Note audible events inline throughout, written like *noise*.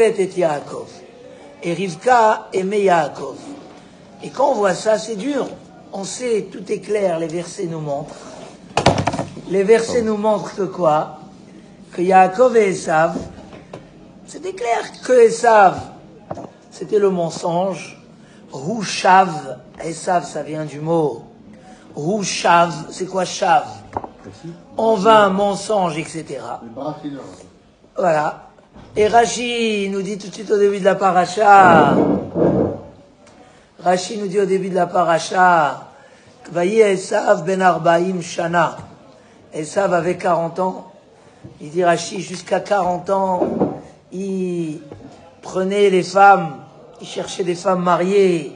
Ohevet et Yaakov. Et Rivka aimait Yaakov. Et quand on voit ça, c'est dur. On sait, tout est clair, les versets nous montrent. Les versets nous montrent que quoi? Que Yaakov et Esav, c'était clair que Esav, c'était le mensonge. Rouchav, Esav, ça vient du mot. Rouchav, c'est quoi chav? En vain, mensonge, etc. Voilà. Et Rashi nous dit tout de suite au début de la paracha, Rashi nous dit au début de la paracha, Vayi Esav ben Arbaim Shana. Esav avait 40 ans. Il dit Rashi, jusqu'à 40 ans, il prenait les femmes, il cherchait des femmes mariées,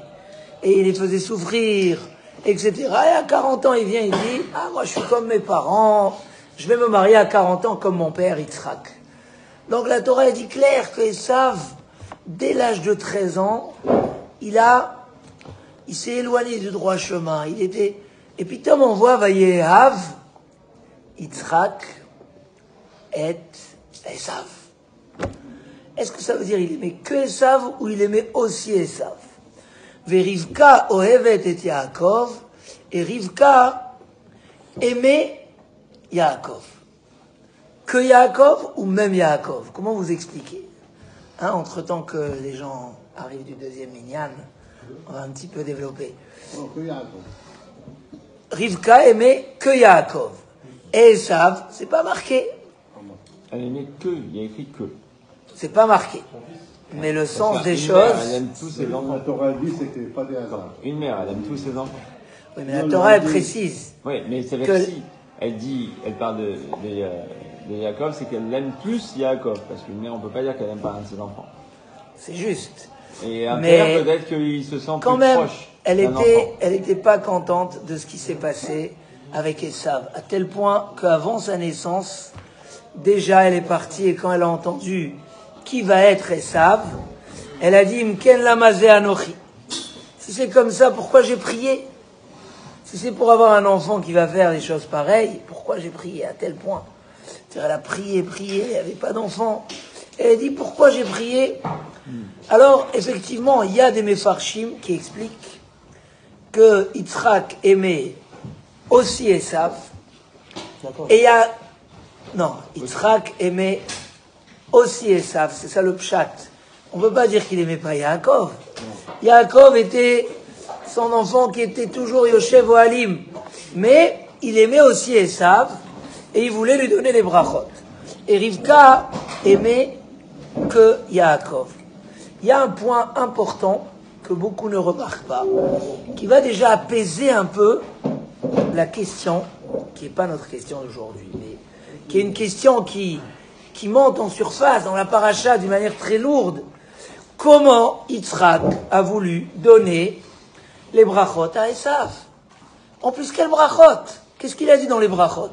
et il les faisait souffrir, etc. Et à 40 ans, il vient, il dit, ah, moi je suis comme mes parents, je vais me marier à 40 ans comme mon père Yitzhak. Donc la Torah dit clair que Esav, dès l'âge de 13 ans, il a, s'est éloigné du droit chemin. Il était, et puis comme on voit, Vayehav, Yitzhak, et Esav. Est-ce que ça veut dire il aimait que Esav ou il aimait aussi Esav? Verivka ohevet et Yaakov, et Rivka aimait Yaakov que Yaakov ou même Yaakov? Comment vous expliquez? Hein, Entre-temps que les gens arrivent du deuxième minyan, on va un petit peu développer. Rivka aimait que Yaakov. Et Esav, c'est pas marqué. Elle aimait que, il y a écrit que. C'est pas marqué. Mais le sens des choses. Elle aime tous ses enfants. La Torah dit c'était pas des hasards. Une mère, elle aime tous ses enfants. Oui, mais la Torah, elle précise. Oui, mais c'est Que-. Elle dit, elle parle de, de, euh, de Jacob, c'est qu'elle aime plus Jacob. Parce qu'une mère, on peut pas dire qu'elle aime pas un de ses enfants. C'est juste. Et un Mais père, peut-être qu'il se sent Quand plus même, proche. elle était, enfant. elle était pas contente de ce qui s'est passé avec Esav, à tel point qu'avant sa naissance, déjà elle est partie et quand elle a entendu qui va être Esav, elle a dit Mken lamazé anochi. Si c'est comme ça, pourquoi j'ai prié? Si c'est pour avoir un enfant qui va faire des choses pareilles, pourquoi j'ai prié à tel point? Elle a prié, prié, elle n'avait pas d'enfant. Elle dit pourquoi j'ai prié? Alors, effectivement, il y a des Mefarshim qui expliquent que Yitzhak aimait aussi Esav. Et il y a. Non, Yitzhak aimait aussi Esav, c'est ça le pshat. On ne peut pas dire qu'il aimait pas Yaakov. Yaakov était son enfant qui était toujours Yoshev Ohalim. Mais il aimait aussi Esav et il voulait lui donner les brachot. Et Rivka aimait que Yaakov. Il y a un point important que beaucoup ne remarquent pas, qui va déjà apaiser un peu la question, qui n'est pas notre question d'aujourd'hui, mais qui est une question qui, qui monte en surface dans la paracha d'une manière très lourde. Comment Yitzhak a voulu donner les brachot à Esav? En plus, quel brachot? Qu'est-ce qu'il a dit dans les brachot?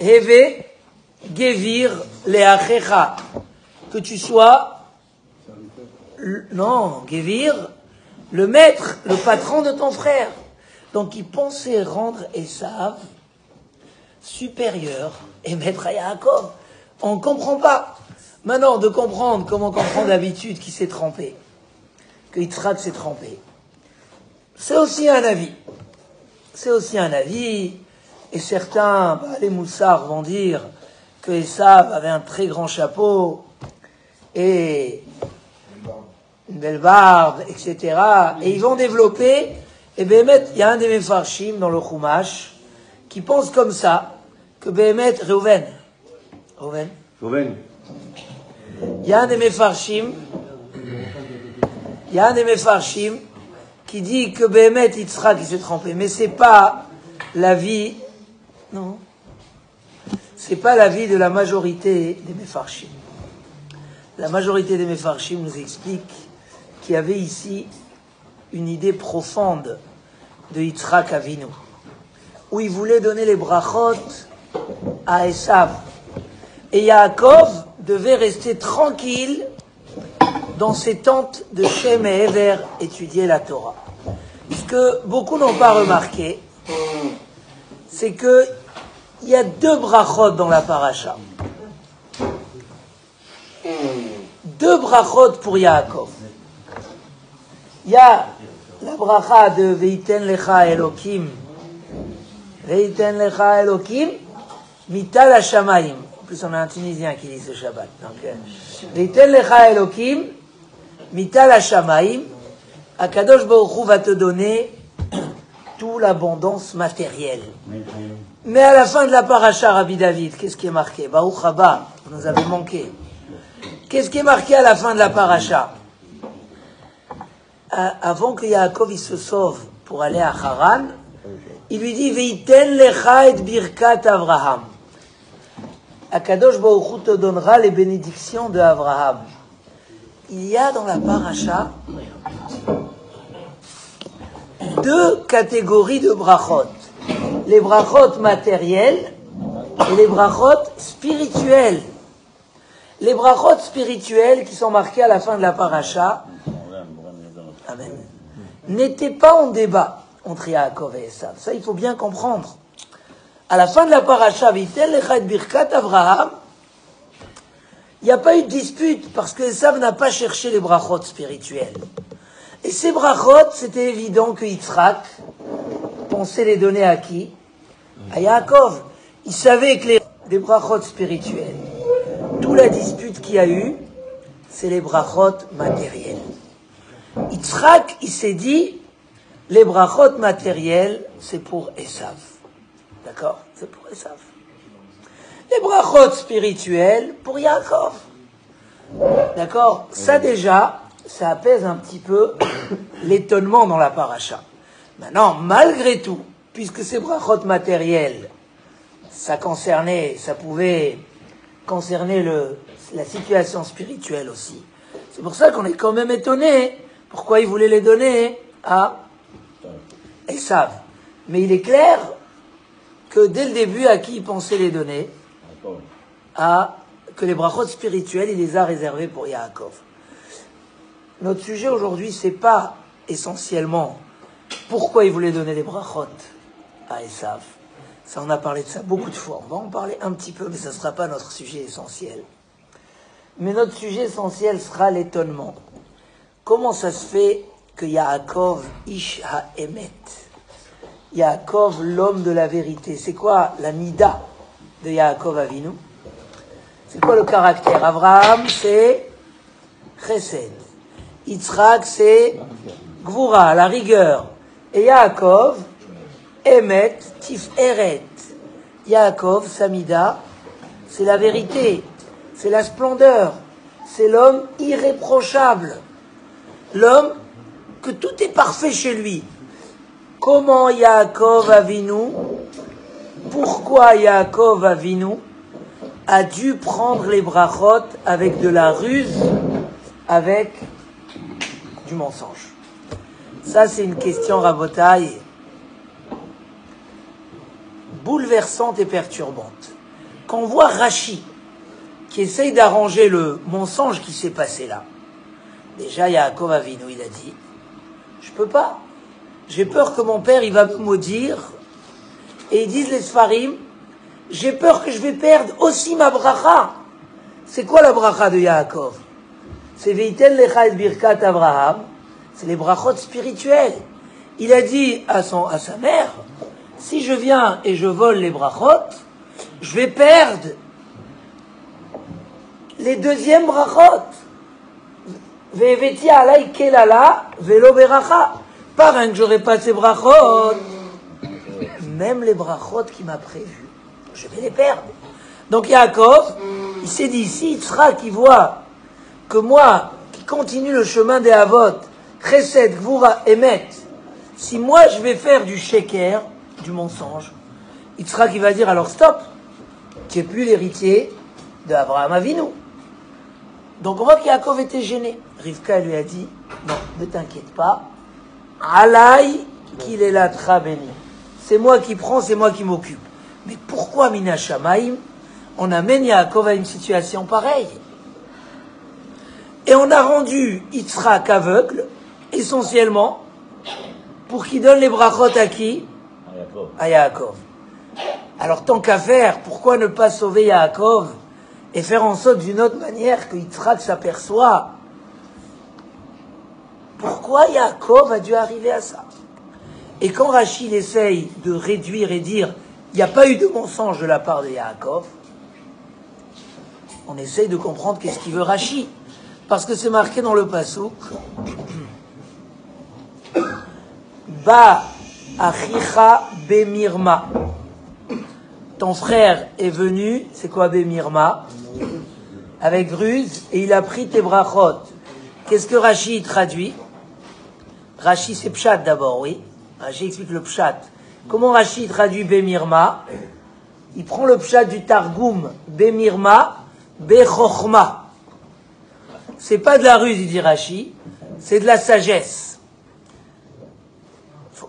Heve Gevir Leachecha. Que tu sois non, Gevir, le maître, le patron de ton frère. Donc il pensait rendre Esav supérieur et maître à Yaakov. On ne comprend pas. Maintenant, de comprendre comment comprendre d'habitude qui s'est trempé, que Yitzhak s'est trempé, c'est aussi un avis. C'est aussi un avis. Et certains, bah, les moussards vont dire que Esav avait un très grand chapeau et une belle barbe, etc. Et ils vont développer, et Béhémet, il y a un des Mefarshim dans le Chumash qui pense comme ça, que Béhémet, Reuven, Reuven, Reuven. il y a un des Mefarshim, il y a un des Mefarshim qui dit que Béhémet Yitzhak il s'est trompé, mais c'est pas l'avis, non, c'est pas l'avis de la majorité des Mefarshim. La majorité des Mefarshim nous explique qu'il y avait ici une idée profonde de Yitzhak Avinu, où il voulait donner les brachot à Esav. Et Yaakov devait rester tranquille dans ses tentes de Shem et Ever étudier la Torah. Ce que beaucoup n'ont pas remarqué, c'est que il y a deux brachot dans la paracha. deux brachot pour Yaakov. Il y a la bracha de Veiten Lecha Elokim. Veiten Lecha Elokim, Mital Hashamayim. En plus, on a un Tunisien qui lit ce Shabbat. Euh, Veiten Lecha Elokim, Mital Hashamayim. Akadosh Baruch va te donner l'abondance matérielle. Mais à la fin de la paracha, Rabbi David, qu'est-ce qui est marqué? Baruch Haba, vous nous avez manqué. Qu'est-ce qui est marqué à la fin de la paracha? À- Avant que Yaakov il se sauve pour aller à Haran, il lui dit Veiten lecha et birkat Avraham. Akadosh Baruch Hu te donnera les bénédictions de Abraham. Il y a dans la paracha deux catégories de brachot. Les brachot matériels et les brachot spirituels. Les brachot spirituels qui sont marqués à la fin de la paracha, n'étaient pas en débat entre Yaakov et Esav. Ça, il faut bien comprendre. À la fin de la paracha, Vitel Echad Birkat Avraham, il n'y a pas eu de dispute parce que Esav n'a pas cherché les brachot spirituels. Et ces brachot, c'était évident que Yitzhak pensait les donner à qui? À Yaakov. Il savait que les des brachot spirituels, toute la dispute qu'il y a eu, c'est les brachot matériels. Yitzhak, il s'est dit, les brachot matériels, c'est pour Esav. D'accord? C'est pour Esav. Les brachot spirituels, pour Yaakov. D'accord? Ça déjà, ça apaise un petit peu *coughs* l'étonnement dans la paracha. Maintenant, malgré tout, puisque ces brachot matériels, ça concernait, ça pouvait concerner le, la situation spirituelle aussi. C'est pour ça qu'on est quand même étonné pourquoi il voulait les donner à Esav. Mais il est clair que dès le début, à qui il pensait les donner? À, Que les brachot spirituels, il les a réservés pour Yaakov. Notre sujet aujourd'hui, c'est pas essentiellement pourquoi il voulait donner les brachot à Esav. Ça, on a parlé de ça beaucoup de fois. On va en parler un petit peu, mais ça ne sera pas notre sujet essentiel. Mais notre sujet essentiel sera l'étonnement. Comment ça se fait que Yaakov Ish HaEmet, Yaakov, l'homme de la vérité, c'est quoi la mida de Yaakov Avinu? C'est quoi le caractère? Abraham, c'est Chesed. Yitzhak, c'est Gvura, la rigueur. Et Yaakov, Emet, Tiferet. Yaakov, Samida, c'est la vérité, c'est la splendeur, c'est l'homme irréprochable, l'homme que tout est parfait chez lui. Comment Yaakov Avinu, pourquoi Yaakov Avinu a dû prendre les brachot avec de la ruse, avec du mensonge Ça, c'est une question rabotaille bouleversante et perturbante. Quand on voit Rachi qui essaye d'arranger le mensonge qui s'est passé là, déjà Yaakov Avinu, il a dit, je peux pas. J'ai peur que mon père, il va me maudire. Et ils disent les Sfarim, j'ai peur que je vais perdre aussi ma bracha. C'est quoi la bracha de Yaakov? C'est Veitel Lecha et Birkat Abraham. C'est les brachot spirituels. Il a dit à, son, à sa mère, si je viens et je vole les brachot, je vais perdre les deuxièmes brachot. Ve'eveti alay kelala velo beracha. Pas rien que j'aurai pas ces brachot. Même les brachot qui m'a prévu, je vais les perdre. Donc Yaakov, il s'est dit, si Yitzhak qui voit que moi, qui continue le chemin des Havot, Chesed, Gvura, Emet, si moi je vais faire du sheker, du mensonge, Yitzhak il va dire alors stop, tu n'es plus l'héritier d'Abraham Avinu. Donc on voit était gêné. Rivka lui a dit, non, ne t'inquiète pas, Alaï qu'il est là, très béni. C'est moi qui prends, c'est moi qui m'occupe. Mais pourquoi Mina Shamaim, on amène Yaakov à une situation pareille? Et on a rendu Yitzhak aveugle, essentiellement, pour qu'il donne les brachot à qui? À Yaakov. Alors tant qu'à faire, pourquoi ne pas sauver Yaakov et faire en sorte d'une autre manière que Yitzhak s'aperçoit pourquoi Yaakov a dû arriver à ça? Et quand Rachid essaye de réduire et dire il n'y a pas eu de mensonge de la part de Yaakov, on essaye de comprendre qu'est-ce qu'il veut Rachid. Parce que c'est marqué dans le Passouk *coughs* Ba achicha bemirma. Ton frère est venu, c'est quoi bemirma? Avec ruse, et il a pris tes brachot. Qu'est-ce que Rachid traduit? Rachid c'est pshat d'abord, oui. Rachid explique le pshat. Comment Rachid traduit bemirma? Il prend le pshat du Targum bemirma bechochma. C'est pas de la ruse, il dit Rachid, c'est de la sagesse.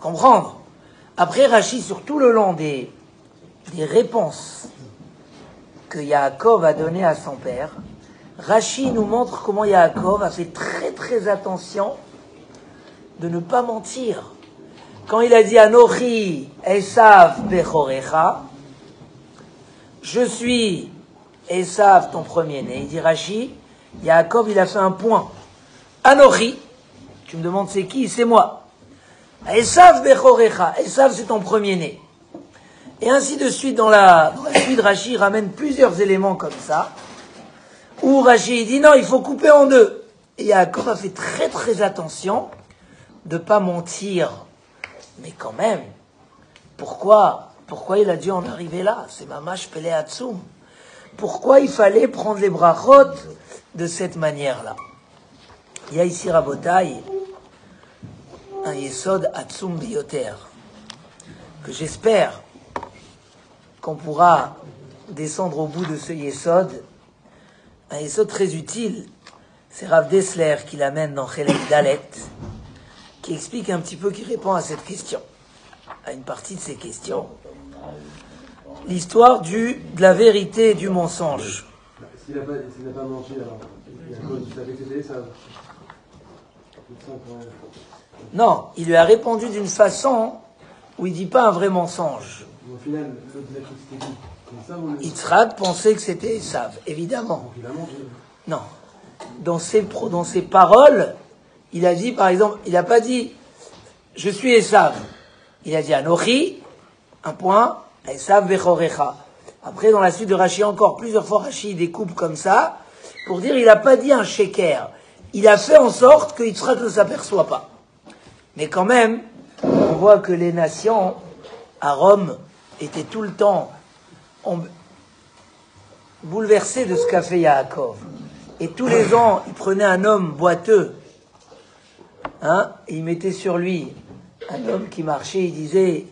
Comprendre. Après, Rachid, sur tout le long des, des réponses que Yaakov a données à son père, Rachid nous montre comment Yaakov a fait très très attention de ne pas mentir. Quand il a dit Anochi Esav Bechorecha, je suis Esav ton premier-né, il dit Rachid, Yaakov il a fait un point. Anochi, tu me demandes c'est qui? C'est moi. Esav Bechorecha, Esav c'est ton premier-né. Et ainsi de suite, dans la, dans la suite, Rachid ramène plusieurs éléments comme ça, où Rachid dit non, il faut couper en deux. Et Yaakov a fait très très attention de pas mentir. Mais quand même, pourquoi, pourquoi il a dû en arriver là? C'est Mamash Pele Hatsum. Pourquoi il fallait prendre les brachot de cette manière-là? Il y a ici Rabotai, un Yesod Hatsum Bioter, que j'espère qu'on pourra descendre au bout de ce Yesod, un Yesod très utile. C'est Rav Dessler qui l'amène dans Chelek Dalet, qui explique un petit peu, qui répond à cette question, à une partie de ces questions. L'histoire du, de la vérité et du mensonge. Non, il lui a répondu d'une façon où il dit pas un vrai mensonge. Au final, Yitzhak pensait que c'était Esav, évidemment. Non. Dans ses, dans ses paroles, il a dit, par exemple, il n'a pas dit je suis Esav. Il a dit Anochi, un point, Esav Vechorecha. Après, dans la suite de Rachi, encore plusieurs fois, Rachi découpe comme ça, pour dire il n'a pas dit un sheker. Il a fait en sorte que Yitzhak ne s'aperçoit pas. Mais quand même, on voit que les nations à Rome étaient tout le temps bouleversées de ce qu'a fait Yaakov. Et tous les ans, il prenait un homme boiteux, hein, et il mettait sur lui un homme qui marchait, il disait,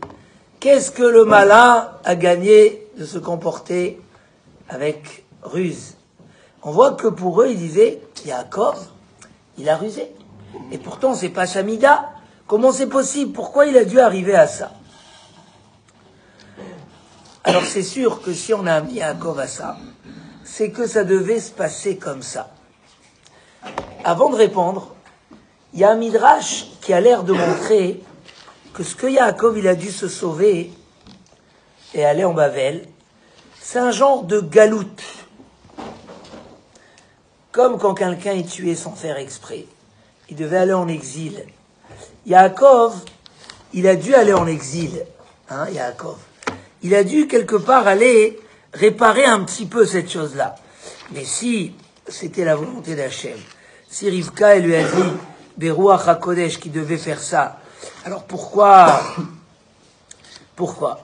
qu'est-ce que le malin a gagné de se comporter avec ruse? On voit que pour eux, ils disaient, Yaakov, il a rusé. Et pourtant, c'est pas Samida. Comment c'est possible? Pourquoi il a dû arriver à ça? Alors c'est sûr que si on a amené Yaakov à ça, c'est que ça devait se passer comme ça. Avant de répondre, il y a un midrash qui a l'air de montrer que ce que Yaakov il a dû se sauver et aller en Babel, c'est un genre de galoute. Comme quand quelqu'un est tué sans faire exprès. Il devait aller en exil. Yaakov, il a dû aller en exil. Hein, Yaakov. Il a dû quelque part aller réparer un petit peu cette chose-là. Mais si c'était la volonté d'Hachem, si Rivka lui a dit Beruach HaKodesh qui devait faire ça, alors pourquoi Pourquoi?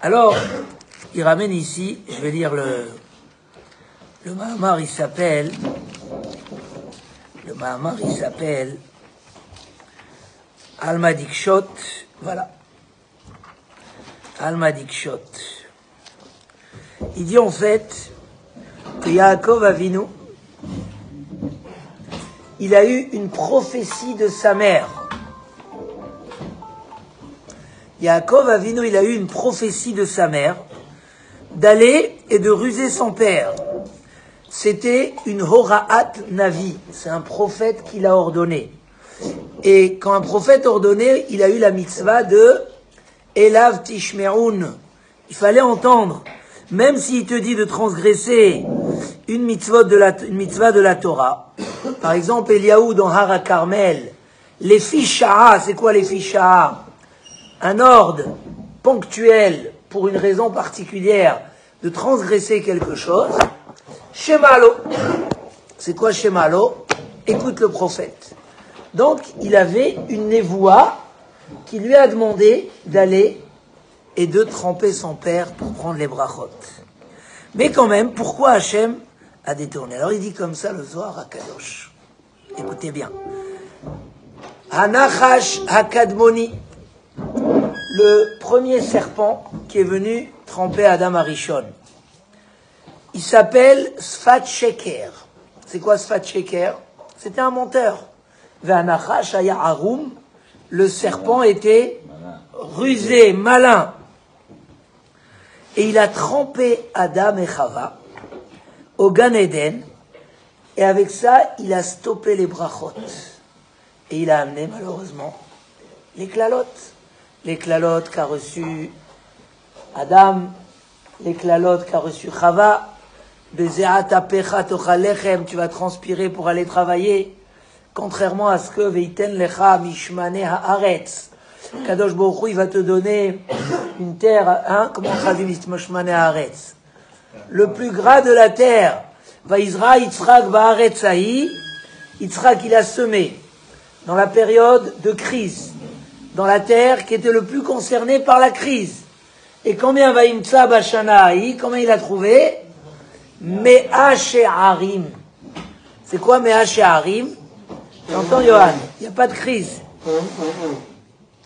Alors, il ramène ici, je vais lire le, le Mahamar, il s'appelle, le Mahamar, il s'appelle Alma Dikshot, voilà. Alma Dikshot. Il dit en fait que Yaakov Avinu, il a eu une prophétie de sa mère. Yaakov Avinu, il a eu une prophétie de sa mère d'aller et de ruser son père. C'était une Horaat Navi, c'est un prophète qui l'a ordonné. Et quand un prophète ordonné, il a eu la mitzvah de Elav Tishmeroun. Il fallait entendre. Même s'il te dit de transgresser une mitzvah de la, une mitzvah de la Torah. Par exemple, Eliaou dans Hara Carmel, les fichaha, c'est quoi les fichaha Un ordre ponctuel pour une raison particulière de transgresser quelque chose. Shemalo. C'est quoi Shemalo? Écoute le prophète. Donc, il avait une névoie qui lui a demandé d'aller et de tremper son père pour prendre les brachot. Mais quand même, pourquoi Hachem a détourné? Alors il dit comme ça le soir à Kadosh. Écoutez bien. Hanachash Hakadmoni, le premier serpent qui est venu tremper Adam Arishon. Il s'appelle Sfat Sheker. C'est quoi Sfat Sheker? C'était un menteur. Le serpent était rusé, malin. Et il a trempé Adam et Chava au Gan Eden. Et avec ça, il a stoppé les brachot. Et il a amené, malheureusement, les clalotes. Les clalotes qu'a reçu Adam, les clalotes qu'a reçu Chava. Tu vas transpirer pour aller travailler. Contrairement à ce que Veiten Lecha Mishmane Haaretz. Kadosh Baruch il va te donner une terre, hein, comment on traduit Mishmane Haaretz? Le plus gras de la terre. Vaizra Yitzhak Baaretzahi. Yitzhak, il a semé dans la période de crise, dans la terre qui était le plus concernée par la crise. Et combien va Imtsa Bashana Combien il a trouvé? Mea She'arim. C'est quoi Mea She'arim J'entends Johan, il n'y a pas de crise.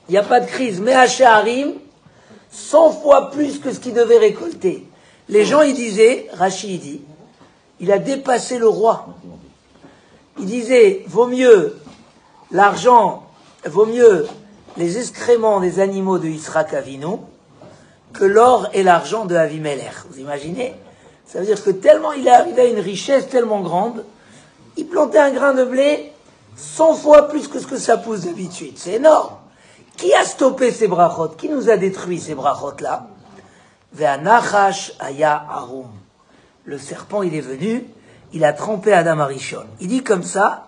Il n'y a pas de crise. Mea She'arim, 100 fois plus que ce qu'il devait récolter. Les gens, ils disaient, Rachid dit, il a dépassé le roi. Il disait, vaut mieux l'argent, vaut mieux les excréments des animaux de Yitzhak Avinu que l'or et l'argent de Avimelech. Vous imaginez? Ça veut dire que tellement il a, il a une richesse tellement grande, il plantait un grain de blé 100 fois plus que ce que ça pousse d'habitude. C'est énorme. Qui a stoppé ces brachot? Qui nous a détruit ces brachot-là? Aya arum. Le serpent, il est venu, il a trempé Adam Arishon. Il dit comme ça.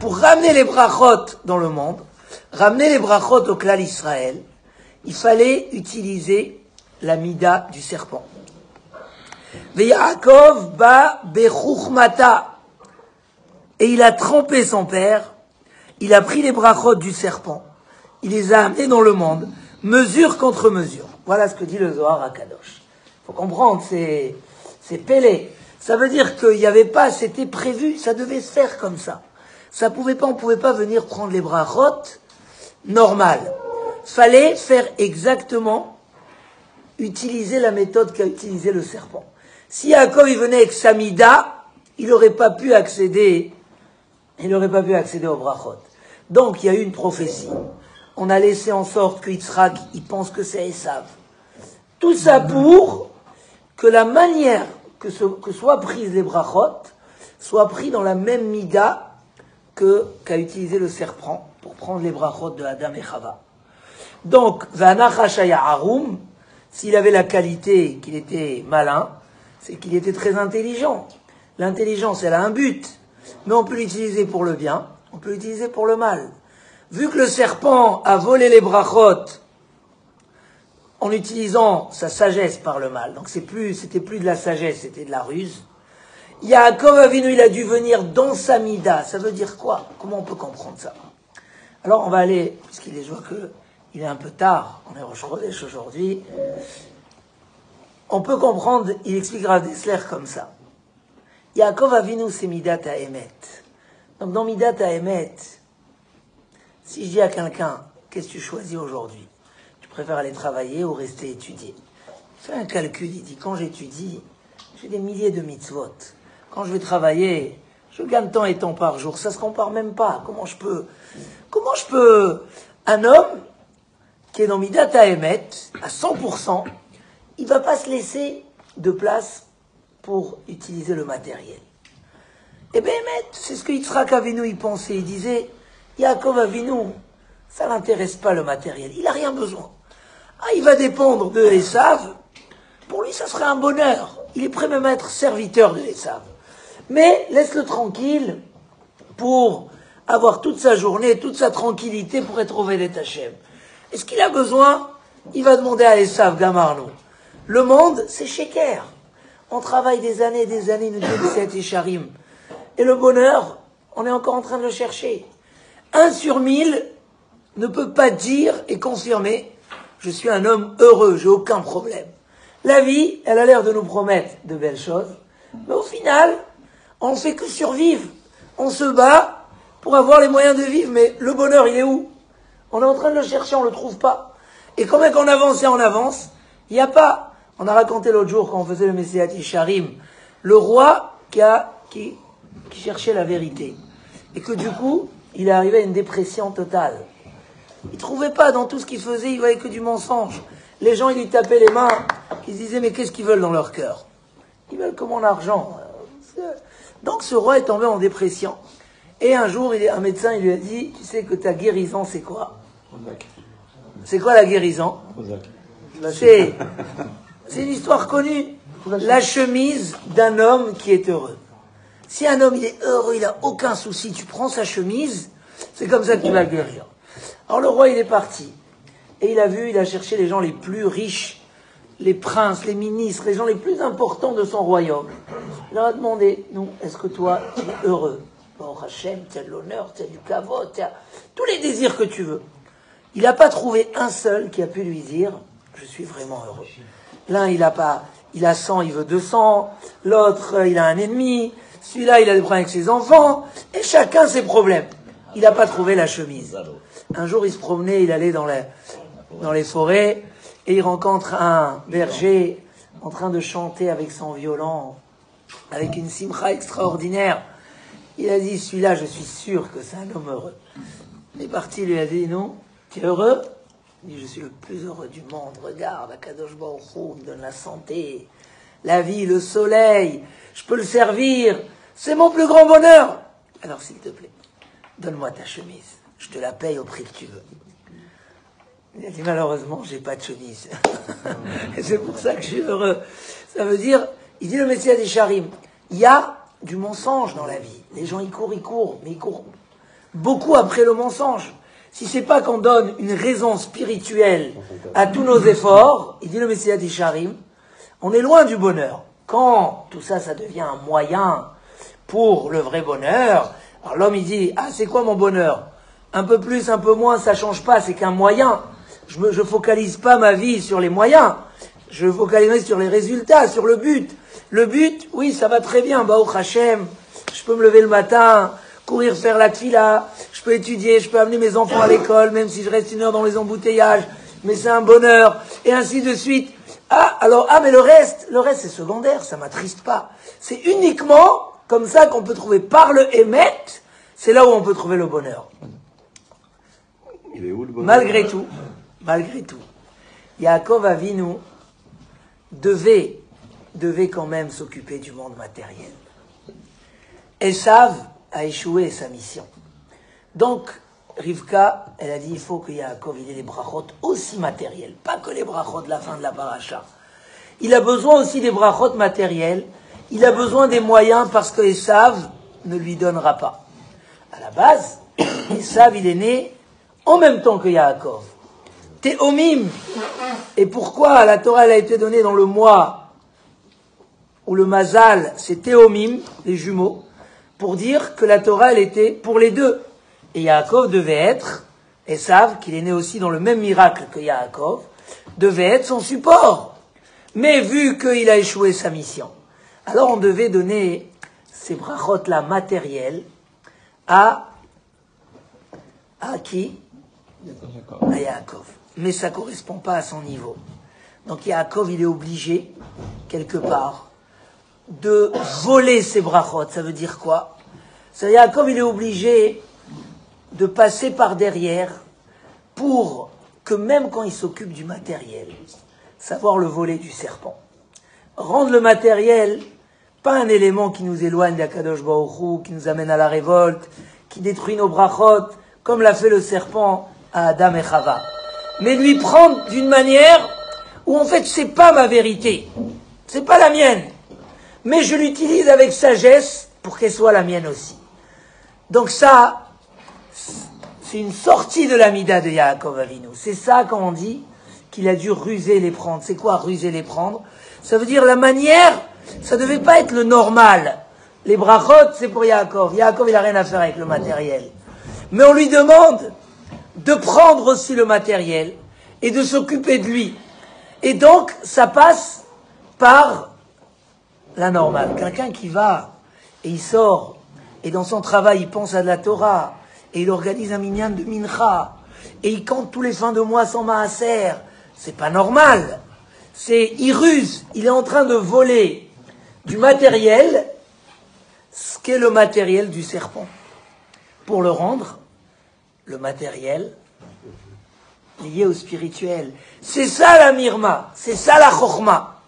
Pour ramener les brachot dans le monde, ramener les brachot au clan Israël, il fallait utiliser la mida du serpent. Ve'yaakov ba bechuchmata. Et il a trempé son père, il a pris les brachot du serpent, il les a amenés dans le monde, mesure contre mesure. Voilà ce que dit le Zohar à Kadosh. faut comprendre, c'est, c'est pélé. Ça veut dire qu'il n'y avait pas, c'était prévu, ça devait se faire comme ça. Ça pouvait pas, on pouvait pas venir prendre les brachot normal. Fallait faire exactement, utiliser la méthode qu'a utilisé le serpent. Si Yaakov il venait avec Samida, il n'aurait pas pu accéder, il n'aurait pas pu accéder au brachot. Donc il y a eu une prophétie. On a laissé en sorte que il pense que c'est Esav. Tout ça pour que la manière que, soient prises les brachot soit pris dans la même mida que qu'a utilisé le serpent pour prendre les brachot de Adam et Chava. Donc, Vanachashaya Arum, s'il avait la qualité qu'il était malin, c'est qu'il était très intelligent. L'intelligence, elle a un but, mais on peut l'utiliser pour le bien, on peut l'utiliser pour le mal. Vu que le serpent a volé les brachot en utilisant sa sagesse par le mal, donc c'est plus, c'était plus de la sagesse, c'était de la ruse. Yaakov Avinu, il a dû venir dans sa mida. Ça veut dire quoi? Comment on peut comprendre ça? Alors on va aller, puisqu'il est, je vois que il est un peu tard, on est au aujourd'hui. On peut comprendre, il expliquera Dessler comme ça. Yaakov Avinu, c'est Midat Emet. Donc dans Midat Emet, si je dis à quelqu'un, qu'est-ce que tu choisis aujourd'hui? Tu préfères aller travailler ou rester étudier? Fais un calcul, il dit, quand j'étudie, j'ai des milliers de mitzvot. Quand je vais travailler, je gagne tant et tant par jour. Ça se compare même pas. Comment je peux, comment je peux, un homme qui est dans Midat Emet, à 100%, il va pas se laisser de place pour utiliser le matériel. Et bien, c'est ce que Yitzhak Avinu il pensait. Il disait, Yaakov Avinu, ça l'intéresse pas le matériel. Il a rien besoin. Ah, il va dépendre de Esav. Pour lui, ça serait un bonheur. Il est prêt même à être serviteur de Esav. Mais laisse-le tranquille pour avoir toute sa journée, toute sa tranquillité pour être au Védet. Est-ce qu'il a besoin? Il va demander à Esav Gamarno. Le monde, c'est Sheker. On travaille des années et des années, nous dit et Sharim. Et le bonheur, on est encore en train de le chercher. Un sur mille ne peut pas dire et confirmer je suis un homme heureux, j'ai aucun problème. La vie, elle a l'air de nous promettre de belles choses, mais au final, on ne fait que survivre. On se bat pour avoir les moyens de vivre, mais le bonheur, il est où? On est en train de le chercher, on ne le trouve pas. Et quand même qu'on avance et on avance, il n'y a pas. On a raconté l'autre jour, quand on faisait le Messiah Sharim, le roi qui, a, qui, qui cherchait la vérité. Et que du coup, il est arrivé à une dépression totale. Il trouvait pas dans tout ce qu'il faisait, il voyait que du mensonge. Les gens, ils lui tapaient les mains, ils se disaient, mais qu'est-ce qu'ils veulent dans leur cœur? Ils veulent que mon argent. Donc ce roi est tombé en dépression. Et un jour, il, un médecin, il lui a dit, tu sais que ta guérison, c'est quoi? C'est quoi la guérison? C'est, c'est une histoire connue. La chemise d'un homme qui est heureux. Si un homme il est heureux, il n'a aucun souci, tu prends sa chemise, c'est comme ça que tu vas guérir. Alors le roi, il est parti. Et il a vu, il a cherché les gens les plus riches, les princes, les ministres, les gens les plus importants de son royaume. Il leur a demandé, nous, est-ce que toi, tu es heureux? Bon, Hachem, tu as de l'honneur, tu as du kavod, tu as tous les désirs que tu veux. Il n'a pas trouvé un seul qui a pu lui dire, je suis vraiment heureux. L'un, il a pas, il a 100, il veut 200. L'autre, il a un ennemi. Celui-là, il a des problèmes avec ses enfants. Et chacun ses problèmes. Il n'a pas trouvé la chemise. Un jour, il se promenait, il allait dans les, dans les forêts, et il rencontre un berger en train de chanter avec son violon, avec une simcha extraordinaire. Il a dit, celui-là, je suis sûr que c'est un homme heureux. Il est parti, il lui a dit, non, tu es heureux? Je suis le plus heureux du monde. Regarde, Akadosh Baruch me donne la santé, la vie, le soleil. Je peux le servir. C'est mon plus grand bonheur. Alors, s'il te plaît, donne-moi ta chemise je te la paye au prix que tu veux. Il a dit malheureusement, j'ai pas de chemise. Et *laughs* c'est pour ça que je suis heureux. Ça veut dire, il dit le Messie des Charim, il y a du mensonge dans la vie. Les gens, ils courent, ils courent, mais ils courent beaucoup après le mensonge. Si c'est pas qu'on donne une raison spirituelle à tous nos efforts, il dit le Messie des Charim, on est loin du bonheur. Quand tout ça, ça devient un moyen pour le vrai bonheur, alors l'homme, il dit, ah, c'est quoi mon bonheur? Un peu plus, un peu moins, ça change pas, c'est qu'un moyen. Je ne focalise pas ma vie sur les moyens, je focalise sur les résultats, sur le but. Le but, oui, ça va très bien, au Hachem, je peux me lever le matin, courir faire la tfila, je peux étudier, je peux amener mes enfants à l'école, même si je reste une heure dans les embouteillages, mais c'est un bonheur, et ainsi de suite. Ah, alors, ah, mais le reste, le reste c'est secondaire, ça m'attriste pas. C'est uniquement comme ça qu'on peut trouver par le émet, c'est là où on peut trouver le bonheur. Malgré tout, malgré tout, Yaakov Avinu devait, devait quand même s'occuper du monde matériel. Esav a échoué sa mission. Donc, Rivka, elle a dit, il faut que Yaakov ait des brachot aussi matériels, pas que les brachot de la fin de la paracha. Il a besoin aussi des brachot matériels, il a besoin des moyens parce que Esav ne lui donnera pas. À la base, *coughs* Esav, il est né en même temps que Yaakov. Théomim. Et pourquoi la Torah elle a été donnée dans le mois où le Mazal, c'est Théomim, les jumeaux, pour dire que la Torah elle était pour les deux. Et Yaakov devait être, et savent qu'il est né aussi dans le même miracle que Yaakov, devait être son support. Mais vu qu'il a échoué sa mission, alors on devait donner ces brachot-là matériels à, à qui? À Yaakov. Mais ça ne correspond pas à son niveau. Donc Yaakov, il est obligé, quelque part, de voler ses brachot. Ça veut dire quoi? Ça Yaakov, il est obligé de passer par derrière pour que même quand il s'occupe du matériel, savoir le voler du serpent. Rendre le matériel pas un élément qui nous éloigne d'Akadosh Baruch qui nous amène à la révolte, qui détruit nos brachot, comme l'a fait le serpent à Adam et Chava. mais lui prendre d'une manière où en fait c'est pas ma vérité, c'est pas la mienne, mais je l'utilise avec sagesse pour qu'elle soit la mienne aussi. Donc ça, c'est une sortie de l'amida de Yaakov Avinu. C'est ça quand on dit qu'il a dû ruser les prendre. C'est quoi ruser les prendre? Ça veut dire la manière, ça devait pas être le normal. Les brachot, c'est pour Yaakov. Yaakov, il a rien à faire avec le matériel. Mais on lui demande de prendre aussi le matériel et de s'occuper de lui. Et donc, ça passe par la normale. Quelqu'un qui va et il sort et dans son travail, il pense à de la Torah et il organise un minyan de mincha et il compte tous les fins de mois son maaser. C'est pas normal. C'est, il ruse. Il est en train de voler du matériel, ce qu'est le matériel du serpent, pour le rendre le matériel lié au spirituel. C'est ça la mirma, c'est ça la chorma.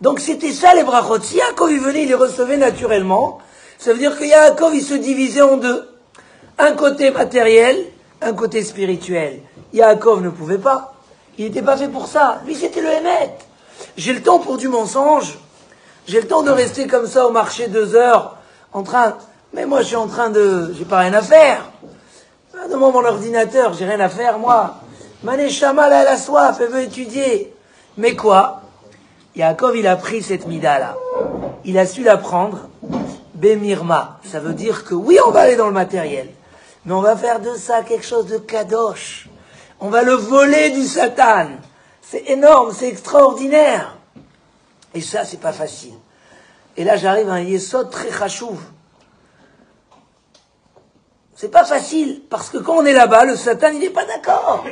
Donc c'était ça les brachot. Si Yaakov il venait, il les recevait naturellement. Ça veut dire que Yaakov il se divisait en deux. Un côté matériel, un côté spirituel. Yaakov ne pouvait pas. Il n'était pas fait pour ça. Lui c'était le Hémet. J'ai le temps pour du mensonge. J'ai le temps de rester comme ça au marché deux heures en train. Mais moi je suis en train de. J'ai pas rien à faire. Demande mon ordinateur, j'ai rien à faire moi. Maneshama, là, elle a soif, elle veut étudier. Mais quoi? Yaakov, il a pris cette mida-là. Il a su la prendre. Bemirma. Ça veut dire que oui, on va aller dans le matériel. Mais on va faire de ça quelque chose de kadosh. On va le voler du Satan. C'est énorme, c'est extraordinaire. Et ça, c'est pas facile. Et là, j'arrive à un yesod très chachouv. C'est pas facile, parce que quand on est là-bas, le Satan, il n'est pas d'accord.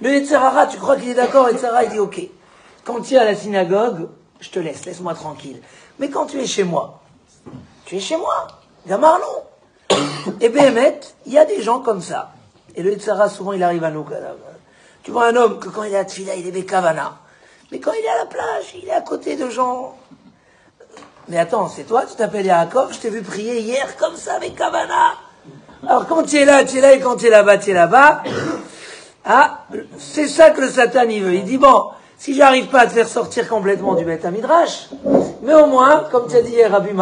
Le Yetzerara, tu crois qu'il est d'accord, Yetzerara, il dit ok. Quand tu es à la synagogue, je te laisse, laisse-moi tranquille. Mais quand tu es chez moi, tu es chez moi, Gamarlon. Et Béhémet, il y a des gens comme ça. Et le Yetzerara, souvent, il arrive à nous. Tu vois un homme que quand il est à Tfila, il est Bekavana. Mais quand il est à la plage, il est à côté de gens. Mais attends, c'est toi, tu t'appelles Yaakov, je t'ai vu prier hier comme ça avec Kavana. Alors quand tu es là, tu es là, et quand tu es là-bas, tu es là-bas. *coughs* Ah, c'est ça que le Satan il veut. Il dit bon, si j'arrive pas à te faire sortir complètement du Beth Midrash, mais au moins, comme tu as dit hier, Rabbi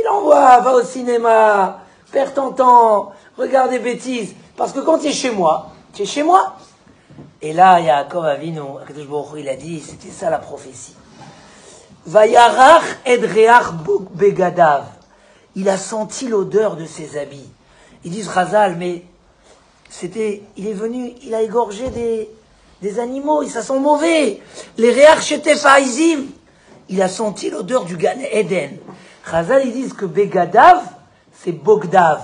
il envoie, va au cinéma, perds ton temps, regarde des bêtises. Parce que quand tu es chez moi, tu es chez moi. Et là, Yaakov Avinu, il a dit, c'était ça la prophétie. Vayarach edreach begadav il a senti l'odeur de ses habits. Ils disent Razal, mais c'était, il est venu, il a égorgé des, des animaux, ça sent mauvais. Les Faizim, il a senti l'odeur du Gan Eden. Razal, ils disent que Begadav, c'est Bogdav.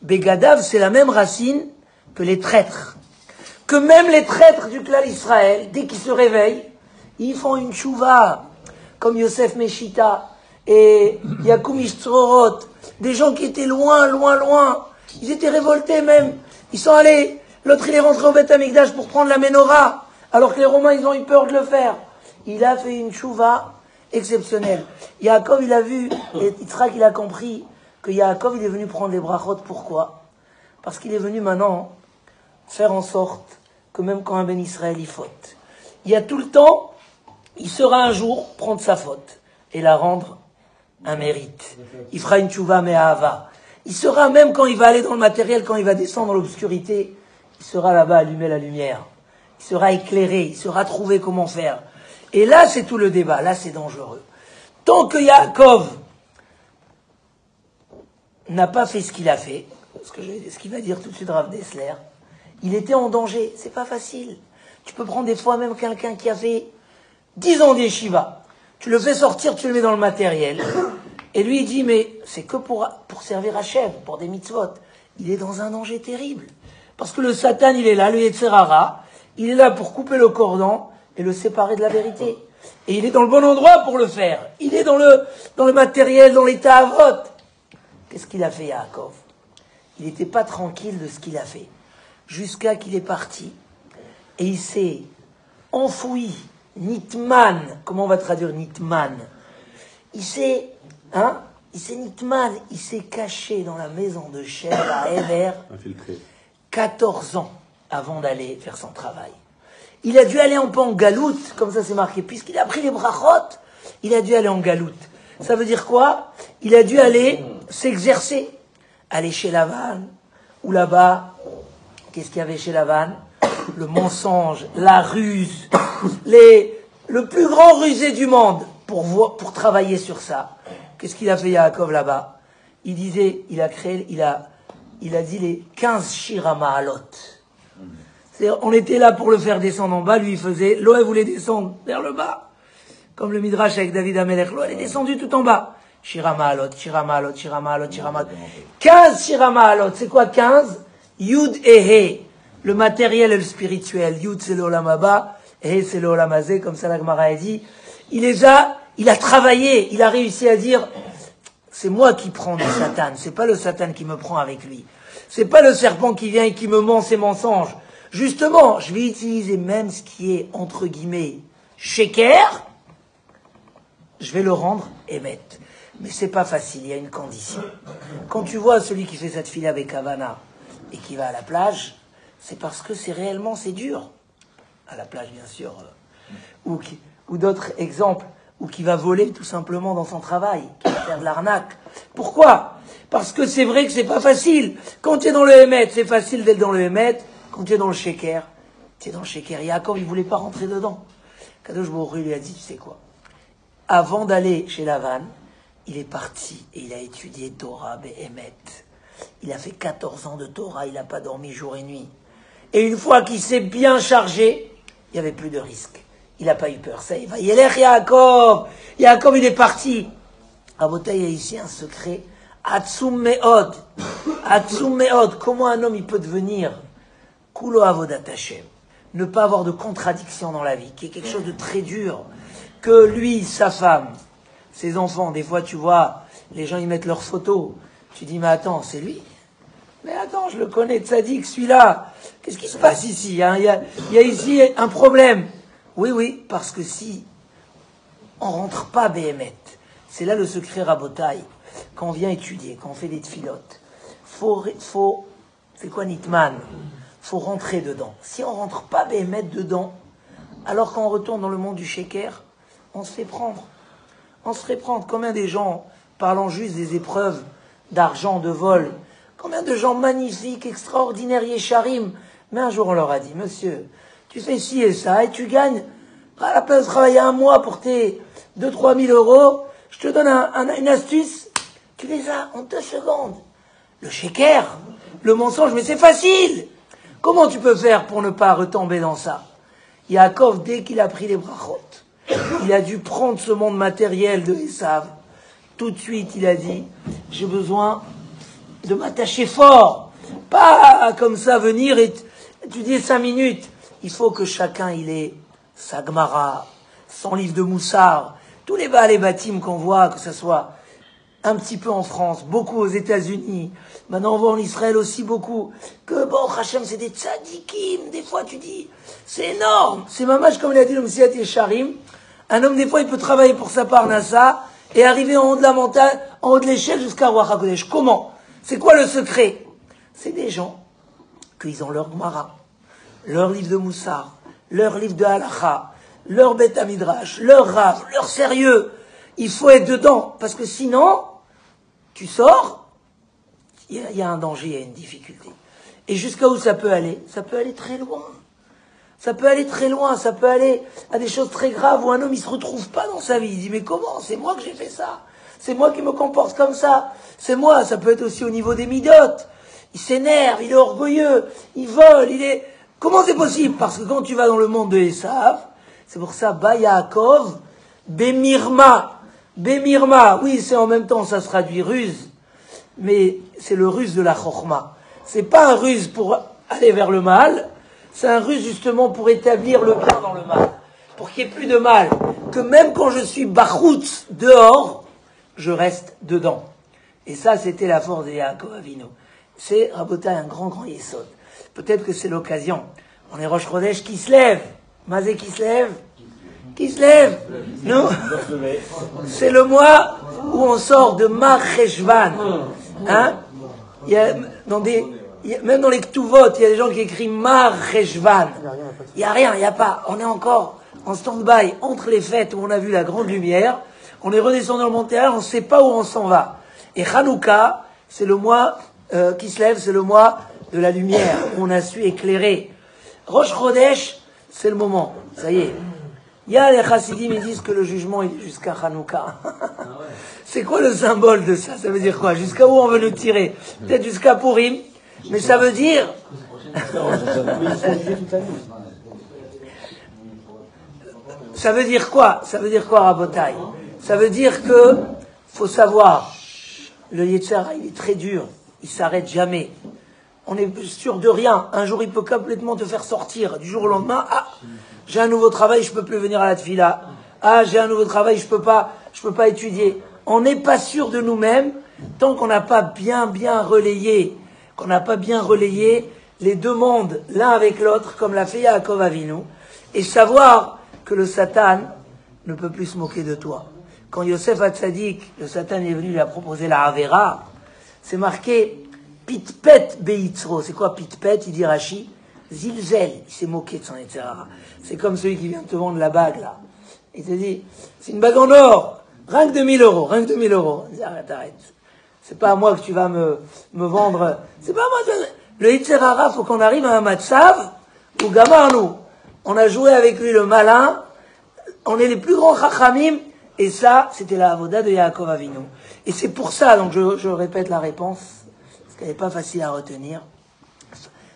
Begadav, c'est la même racine que les traîtres. Que même les traîtres du clan Israël, dès qu'ils se réveillent, ils font une chouva, comme Yosef Meshita, et Yakoum Ishtrorot, des gens qui étaient loin, loin, loin. Ils étaient révoltés même. Ils sont allés. L'autre, il est rentré au Beth Amikdash pour prendre la menorah, alors que les Romains, ils ont eu peur de le faire. Il a fait une chouva exceptionnelle. Yaakov, il a vu, et Yitzhak, il a compris que Yaakov, il est venu prendre les brachot. Pourquoi? Parce qu'il est venu maintenant faire en sorte que même quand un Ben Israël, il faute, il y a tout le temps, il sera un jour prendre sa faute et la rendre un mérite. Il fera une tchouva me'ava. Il sera, même quand il va aller dans le matériel, quand il va descendre dans l'obscurité, il sera là-bas allumer la lumière. Il sera éclairé, il sera trouvé comment faire. Et là, c'est tout le débat. Là, c'est dangereux. Tant que Yaakov n'a pas fait ce qu'il a fait, ce qu'il va dire tout de suite Rav Dessler, il était en danger. C'est pas facile. Tu peux prendre des fois même quelqu'un qui a fait 10 ans d'eshiva tu le fais sortir, tu le mets dans le matériel. Et lui, il dit, mais c'est que pour, servir Hachem, pour des mitzvot. Il est dans un danger terrible. Parce que le Satan, il est là, le Yetzerara, il est là pour couper le cordon et le séparer de la vérité. Et il est dans le bon endroit pour le faire. Il est dans le, dans le matériel, dans l'état à vote. Qu'est-ce qu'il a fait, Yaakov? Il n'était pas tranquille de ce qu'il a fait. Jusqu'à qu'il est parti. Et il s'est enfoui Nitman, comment on va traduire Nitman? Il s'est, hein Il s'est Nitman, il s'est caché dans la maison de Cher à Ever. 14 *coughs* ans. avant d'aller faire son travail. Il a dû aller en galoute, comme ça c'est marqué, puisqu'il a pris les brachot, il a dû aller en galoute. Ça veut dire quoi? Il a dû aller s'exercer, aller chez Lavan, ou là-bas, qu'est-ce qu'il y avait chez Lavan Le mensonge, la ruse, le plus grand rusé du monde pour, travailler sur ça. Qu'est-ce qu'il a fait Yaakov là-bas? Il disait, il a créé, il a, il a dit les 15 Shirama. On était là pour le faire descendre en bas, lui il faisait, Loé voulait descendre vers le bas. Comme le Midrash avec David Amelech, Loé est descendu tout en bas. Shirama Alot, Shirama Alot, Shirama Alot, Shirama Alot. 15 Shirama Alot, c'est quoi 15 Yud et He, le matériel et le spirituel. Yud c'est l'Olam Abba, He c'est l'Olam Azé, comme ça la Gemara a dit. Il les a, il a travaillé, il a réussi à dire, c'est moi qui prends du Satan, c'est pas le Satan qui me prend avec lui. C'est pas le serpent qui vient et qui me ment ses mensonges. Justement, je vais utiliser même ce qui est, entre guillemets, shaker, je vais le rendre émettre. Mais c'est pas facile, il y a une condition. Quand tu vois celui qui fait cette file avec Havana et qui va à la plage, c'est parce que c'est réellement, c'est dur. À la plage, bien sûr. ou d'autres exemples, ou qui va voler tout simplement dans son travail, qui va faire de l'arnaque. Pourquoi? Parce que c'est vrai que c'est pas facile. Quand tu es dans le Hémet, c'est facile d'être dans le Hémet. Quand tu es dans le Sheker, tu es dans le Sheker. Yaakov, il voulait pas rentrer dedans. Kadosh Hu lui a dit, tu sais quoi? Avant d'aller chez Lavan, il est parti et il a étudié Torah Behemet. Il a fait 14 ans de Torah, il n'a pas dormi jour et nuit. Et une fois qu'il s'est bien chargé, il n'y avait plus de risque. Il n'a pas eu peur. Ça y va. Yelech Yaakov. Yaakov, il est parti. Rabotai, il y a ici un secret. Atsum Meod. Atsum Meod. Comment un homme, il peut devenir Kulo Avodat Hashem. Ne pas avoir de contradiction dans la vie, qui est quelque chose de très dur. Que lui, sa femme, ses enfants, des fois, tu vois, les gens, ils mettent leurs photos. Tu dis, mais attends, c'est lui? Mais attends, je le connais, Tzadik, celui-là. Qu'est-ce qui se passe ici? Hein il, y a, y ici un problème. Oui, oui, parce que si on rentre pas Béhémet, c'est là le secret rabotaille. Quand on vient étudier, quand on fait des filotes, faut, faut, c'est quoi Nitman? Faut rentrer dedans. Si on rentre pas Béhémet dedans, alors quand on retourne dans le monde du shaker, on se fait prendre. On se fait prendre. Combien des gens, parlant juste des épreuves d'argent, de vol, combien de gens magnifiques, extraordinaires, Yesharim, mais un jour on leur a dit, monsieur, tu fais ci et ça, et tu gagnes, à la place de travailler un mois pour tes 2-3 000 euros, je te donne un- un- une astuce, tu les as en deux secondes. Le shaker, le mensonge, mais c'est facile. Comment tu peux faire pour ne pas retomber dans ça? Yaakov, dès qu'il a pris les brachot, il a dû prendre ce monde matériel de Esav. Tout de suite, il a dit, j'ai besoin de m'attacher fort. Pas comme ça venir et étudier cinq minutes. Il faut que chacun, il ait sa Gemara, son livre de Moussard, tous les bas les bâtiments qu'on voit, que ce soit un petit peu en France, beaucoup aux États-Unis. Maintenant, on voit en Israël aussi beaucoup. Que bon, Hachem, c'est des tzadikim. Des fois, tu dis, c'est énorme. C'est mamage, comme l'a dit le Messiah Yesharim. Un homme, des fois, il peut travailler pour sa parnassa et arriver en haut de la montagne, en haut de l'échelle jusqu'à Roi HaKodesh. Comment? C'est quoi le secret? C'est des gens qu'ils ont leur Gemara, leur livre de Moussard, leur livre de Halacha, leur Beth Midrash, leur Rav, leur sérieux. Il faut être dedans, parce que sinon, tu sors, il y, a- un danger, il y a une difficulté. Et jusqu'à où ça peut aller? Ça peut aller très loin. Ça peut aller très loin, ça peut aller à des choses très graves où un homme il se retrouve pas dans sa vie. Il dit mais comment? C'est moi que j'ai fait ça. C'est moi qui me comporte comme ça. C'est moi. Ça peut être aussi au niveau des midotes. Il s'énerve, il est orgueilleux, il vole, il est. Comment c'est possible? Parce que quand tu vas dans le monde de Esav, c'est pour ça Bayaakov, Bemirma, Bemirma. Oui, c'est en même temps ça se traduit ruse, mais c'est le ruse de la chorma. C'est pas un ruse pour aller vers le mal, c'est un ruse justement pour établir le bien dans le mal, pour qu'il n'y ait plus de mal. Que même quand je suis bachout dehors, je reste dedans. Et ça, c'était la force de Yaakov Avino. C'est, Rabotai, un grand, grand yesod. Peut-être que c'est l'occasion. On est Roche qui se lève. Mazé qui se lève Qui se lève Non c'est le mois où on sort de Mar Cheshvan. Hein Il y a Même dans les Ktuvot, il y a des gens qui écrivent Mar Reshvan. Il n'y a rien, Il n'y a pas. On est encore en stand-by entre les fêtes où on a vu la grande lumière. On est redescendu dans le montéal, on ne sait pas où on s'en va. Et Hanouka, c'est le mois euh, qui se lève, c'est le mois de la lumière, où on a su éclairer. Rosh Chodesh, c'est le moment. Ça y est. Il y a les chassidim, ils disent que le jugement, il est jusqu'à Hanouka. *laughs* c'est quoi le symbole de ça? Ça veut dire quoi? Jusqu'à où on veut nous tirer? Peut-être jusqu'à Purim, mais ça veut dire. *laughs* Ça veut dire quoi? Ça veut dire quoi, Rabotai? Ça veut dire que faut savoir, le Yetzara, il est très dur, il s'arrête jamais. On est sûr de rien. Un jour, il peut complètement te faire sortir. Du jour au lendemain, ah, j'ai un nouveau travail, je peux plus venir à la tfila. Ah, j'ai un nouveau travail, je peux pas, je peux pas étudier. On n'est pas sûr de nous-mêmes tant qu'on n'a pas bien, bien relayé, qu'on n'a pas bien relayé les deux mondes l'un avec l'autre, comme l'a fait Yaakov Avinu, et savoir que le Satan ne peut plus se moquer de toi. Quand Yosef Hatzadik, le Satan est venu lui a proposé la Havera, c'est marqué Pitpet Beitzro. C'est quoi Pitpet? Il dit Rashi. Zilzel, il s'est moqué de son etc. C'est comme celui qui vient te vendre la bague là. Il te dit, c'est une bague en or, rien que 2000 euros, rien que 2000 euros. Il dit, arrête, arrête. C'est pas à moi que tu vas me, me vendre. C'est pas à moi. que- Le Yitzhara, faut qu'on arrive à un matzav où Gamarnou, on a joué avec lui le malin, on est les plus grands chachamim, et ça, c'était la avoda de Yaakov Avinu. Et c'est pour ça, donc je, répète la réponse, qu'elle n'est pas facile à retenir.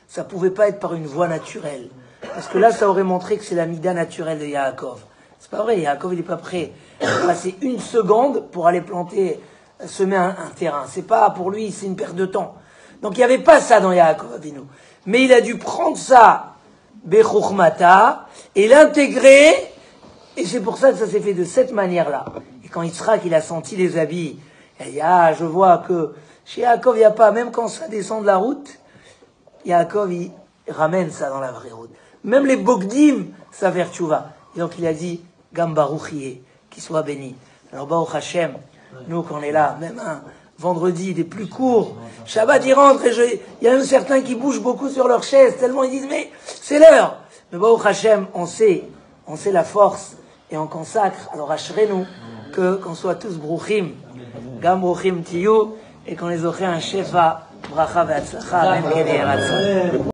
Ça pouvait pas être par une voie naturelle. Parce que là, ça aurait montré que c'est la mida naturelle de Yaakov. C'est pas vrai, Yaakov, il n'est pas prêt à passer une seconde pour aller planter, semer un, un terrain. C'est pas, pour lui, c'est une perte de temps. Donc il n'y avait pas ça dans Yaakov Avinu. Mais il a dû prendre ça, Bechoukmata, et l'intégrer, et c'est pour ça que ça s'est fait de cette manière-là. Et quand il a senti les habits, il a dit, ah, je vois que chez Yaakov, il n'y a pas, même quand ça descend de la route, Yaakov, il ramène ça dans la vraie route. Même les Bogdim savent tchouva. Et donc il a dit, Gambarouchier, qu'il soit béni. Alors Baruch Hashem, nous quand on est là, même un vendredi des plus courts, Shabbat il rentre et il y a même certains qui bougent beaucoup sur leur chaise, tellement ils disent, mais c'est l'heure. Mais Baruch Hashem, on sait, on sait la force et on consacre. Alors nous que qu'on soit tous bruchim, gam bruchim tiyu, et qu'on les offre un shefa, bracha ve'atzlacha, amen, kene, yeratzah.